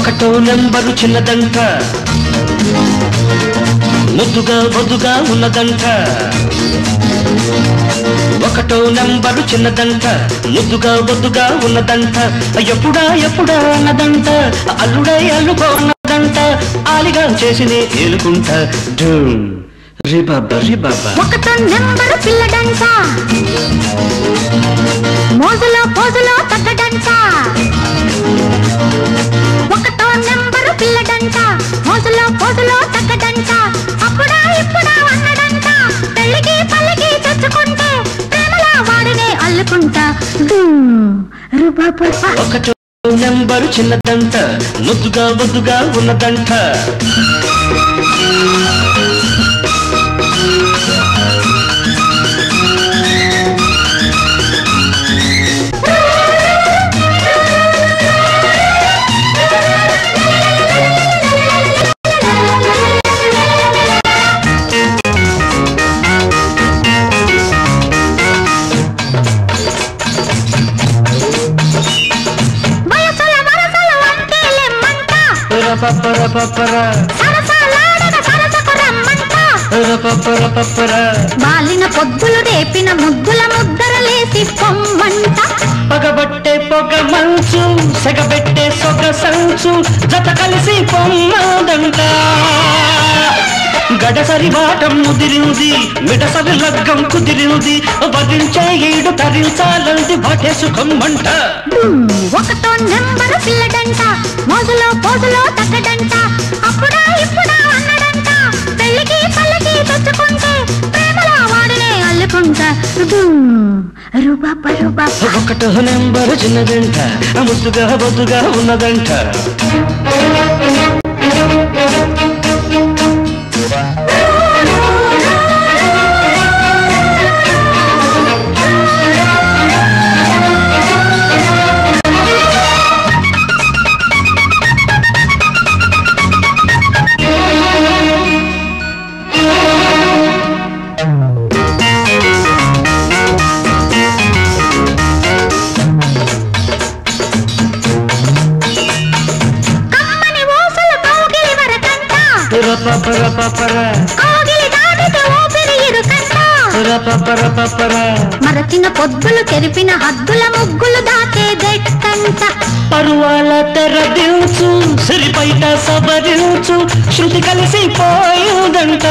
ఒకటో నెంబరు చిన్నదంట. ముద్దుగా బొద్దుగా ఉన్నదంట. ఒకటో నెంబరు చిన్నదంట. ముద్దుగా బొద్దుగా ఉన్నదంట. ఎప్పుడా ఎప్పుడా అన్నదంట. అల్లుడై అల్లుకోన్నదంట ఆలిగా చేసి ఏలుకుంటా. డూమ్ రిబాబా రిబాబా. ఒకటో నెంబరు పిల్లడంట. పిల్లడంట మోసలో పోజులో తగ్గడంట అప్పుడా ఇప్పుడా అన్నడంట. పెళ్ళికి పల్లికి తెచ్చుకుంటే ప్రేమలా వాడినే అల్లుకుంటా. రుబాబా ఒకటో నెంబరు చిన్నదంట ముద్దుగా బొద్దుగా ఉన్నదంట. సరసాలాడన సరసకు రమ్మంట. రపపరపపర. బాలిన పొద్దులు రేపిన ముద్దుల ముద్దరలేసి పొమ్మంట. పగబట్టే పొగ మంచు సెగబెట్టే సొగ సంచు జత కలిసి పొమ్మదంట. గడసరి వాటం ముదిరింది మిడసరి లగ్గం కుదిరింది వదించే ఈడు తరించాలంది వాటే సుఖం మంట ఒకటో మోజులో తగ్గడంట అప్పుడా ఇప్పుడా అన్నడంట పెళ్ళికి పల్లకి తెచ్చుకుంటే ప్రేమలో వాడినే అల్లుకుంటా. డుమ్, రుబాబ ఒకటో నెంబరు చిన్నదంట. ముద్దుగా బొద్దుగా ఉన్నదంట. ఇరుకంట రపపరపపర. మరచిన పొద్దులు తెరిపిన హద్దుల ముగ్గులు దాచేదెట్టంట పరువాల తెరదించు సిరిపైట సబరించు శృతి కలిసి పోయిందంట.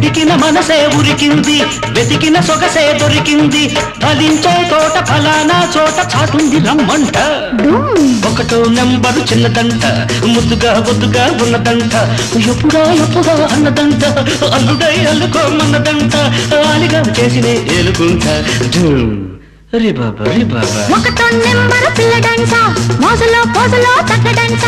ఉడికిన మనసే ఉరికింది వెతికిన సొగసే దొరికింది. ఫలించే తోట ఫలానా చోట చాటుంది రమ్మంట. ఒకటో నెంబరు చిన్నదంట ముద్దుగా బొద్దుగా ఉన్నదంట. ఎప్పుడా ఎప్పుడా అన్నదంట అల్లుడై అల్లుకోమన్నదంట. ఆలిగా చేసినే ఏలుకుంట. ధూమ్. రే బాబా రే బాబా. ఒకటో నెంబరు పిల్లడంట మోసలో పోసలో తగ్గడంట.